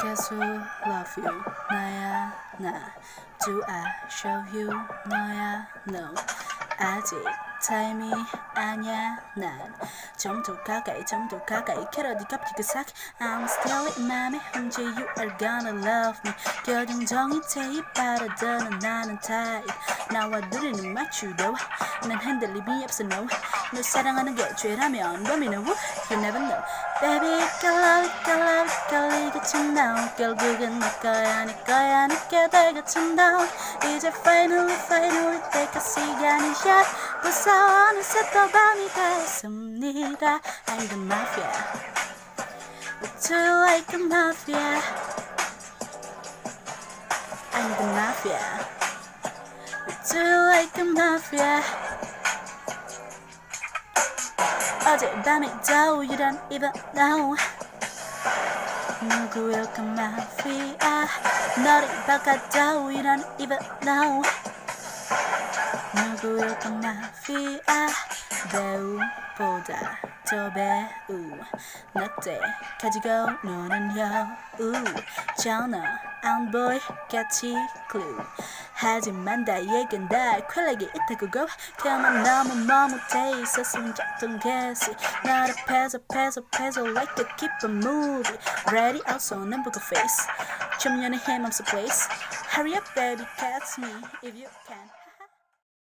계속 love you 나야 나 Do I show you 너야 no 아직 타임이 아니야 난 좀 더 가까이 좀 더 가까이 캐러디 갑자기 그 삭 I'm still in 맘에 혼자 you are gonna love me 결정정이 테이프 바라드는 나는 타입 나와 눈에는 맞추려 난 흔들림이 없어 no 널 사랑하는 게 죄라면 범이 no You never know Baby 갈라 갈라 갈리겠지만 결국은 내 거야 내 거야 내게 되겠지만 이제 finally finally 때가 시간이야 벌써 어느새 또 밤이 되었습니다 I'm the mafia Do you like the mafia I'm the mafia Do you like the mafia 어젯밤에 도 you don't even know 누구일까 마피아 너를 you don't even know 누구일까 마피아 배우보다 더 배우 늑대 가지고 노는 여우. 전화 안 보이겠지 clue 하지만 나에겐 다 쾌락이 있다고 go 그만 너무 머뭇해 있었으면 작던 개시 날 앞에서 패서 패서 like to keep a movie ready also number face 좀 연애 힘 없어 please hurry up baby catch me if you can